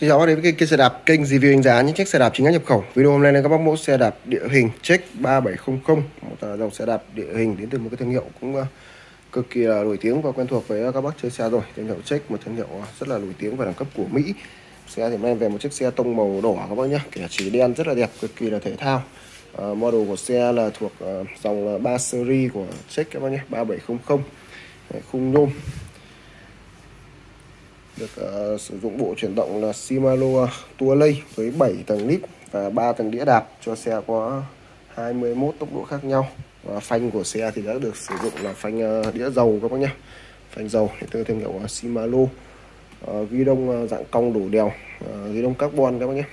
Xin chào các đến với kênh xe đạp kênh review đánh giá những chiếc xe đạp chính hãng nhập khẩu. Video hôm nay là các bác mẫu xe đạp địa hình Check 3700, một dòng xe đạp địa hình đến từ một cái thương hiệu cũng ờ, cực kỳ là nổi tiếng và quen thuộc với các bác chơi xe rồi. Thương hiệu Check một thương hiệu ờ, rất là nổi tiếng và đẳng cấp của Mỹ. Xe thì hôm nay về một chiếc xe tông màu đỏ các bác nhé, kẻ chỉ đen rất là đẹp, cực kỳ là thể thao. Uh, model của xe là thuộc uh, dòng 3 series của Check các bác nhé, 3700. Khung nhôm được uh, sử dụng bộ chuyển động là Shimano Tourlay với 7 tầng lip và 3 tầng đĩa đạp cho xe có 21 tốc độ khác nhau. Và phanh của xe thì đã được sử dụng là phanh uh, đĩa dầu các bác nhé. Phanh dầu từ thương hiệu ờ, Shimano uh, ghi đông uh, dạng cong đổ đèo uh, ghi đông carbon các bác nhé.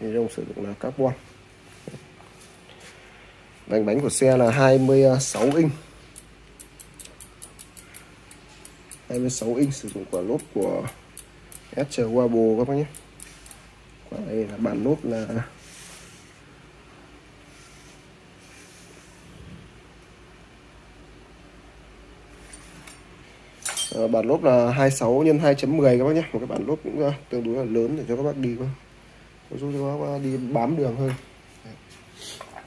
Ghi đông sử dụng là carbon. Vành bánh của xe là 26 inch. 26 inch sử dụng quả lốp của SC Wabo các bác nhé. Quả này là bản lốp là À, bản lốp là 26 x 2.10 các bác nhé. Một cái bản lốp cũng uh, tương đối là lớn để cho các bác đi qua. Giúp cho các bác ờ, đi bám đường hơn.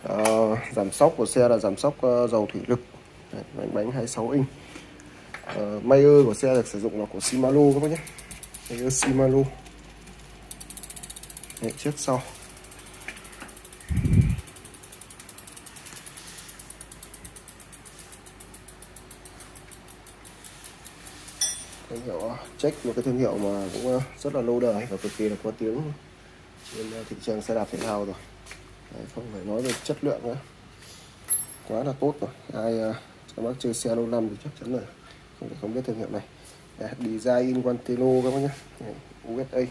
À, giảm sóc của xe là giảm sóc uh, dầu thủy lực. Đấy, bánh bánh 26 inch. Ờ, uh, Mayer của xe được sử dụng là của Shimano các bác nhé. Mayer Shimano. Đấy, trước sau. Thương hiệu à, check một cái thương hiệu mà cũng à, rất là lâu đời và cực kỳ là có tiếng trên à, thị trường xe đạp thể thao rồi. Đấy, không phải nói về chất lượng nữa. Quá là tốt rồi. Ai các bác chơi xe lâu năm thì chắc chắn là không không biết thương hiệu này. Đây, design Guantelo các bác nhé. USA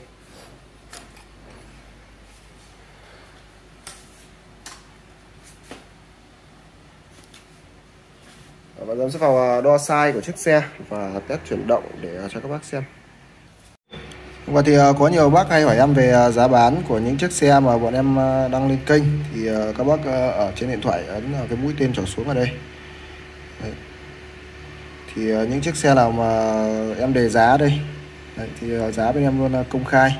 và giờ sẽ vào à, đo size của chiếc xe và test chuyển động để à, cho các bác xem. Và thì à, có nhiều bác hay hỏi em về giá bán của những chiếc xe mà bọn em đăng lên kênh. Thì các bác ở trên điện thoại ấn cái mũi tên trở xuống ở đây. Đấy thì ờ, những chiếc xe nào mà em đề giá đây? Đấy, thì ờ, giá bên em luôn ờ, công khai.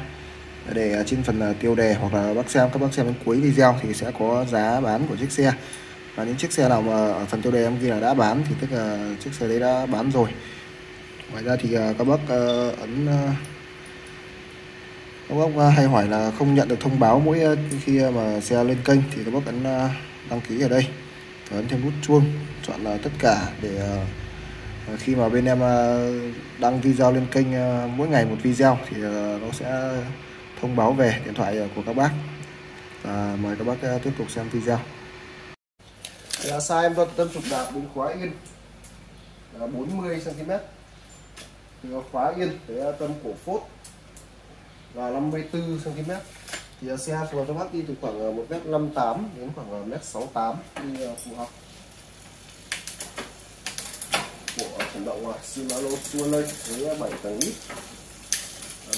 Để trên phần tiêu đề hoặc là bác xem các bác xem đến cuối video thì sẽ có giá bán của chiếc xe. Và những chiếc xe nào mà ở phần tiêu đề em ghi là đã bán thì tức là chiếc xe đấy đã bán rồi. Ngoài ra thì các bác ấn các bác hay hỏi là không nhận được thông báo mỗi khi mà xe lên kênh thì các bác ấn đăng ký ở đây và ấn thêm nút chuông chọn là tất cả để khi mà bên em ờ, đăng video lên kênh ờ, mỗi ngày một video thì ờ, nó sẽ thông báo về điện thoại của các bác. Và mời các bác tiếp tục xem video. Là size em tâm trục đạp đến khóa yên. Là 40 cm từ khóa yên tới tâm cổ phốt là 54 cm thì xe phù hợp cho bác đi từ khoảng 1m58 đến khoảng 1m68 đi phù hợp. Của chuyển động xua lên với 7 tầng ít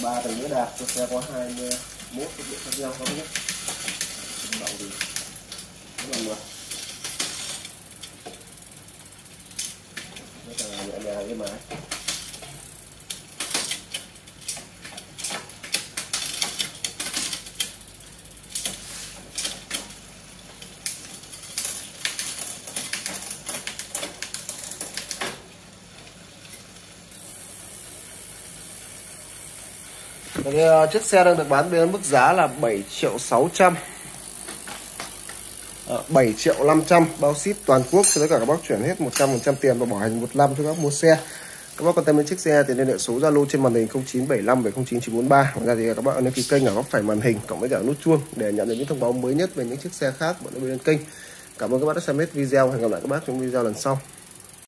ba tầng nữa đạt cho xe có 21 cái điện khác nhau các nhé chuyển động thì rất là mượt rất là nhẹ nhàng cái ái Đây, ờ, chiếc xe đang được bán với mức giá là 7 triệu 600 à, 7 triệu 500 bao ship toàn quốc cho tất cả các bác chuyển hết 100% tiền và bảo hành một năm cho các bác mua xe. Các bác quan tâm đến chiếc xe thì liên hệ số Zalo trên màn hình 0975 709 943 ngoài ra thì các bác ấn đăng ký kênh ở góc phải màn hình cộng với cả nút chuông để nhận được những thông báo mới nhất về những chiếc xe khác bọn bên kênh. Cảm ơn các bác đã xem hết video. Hẹn gặp lại các bác trong video lần sau.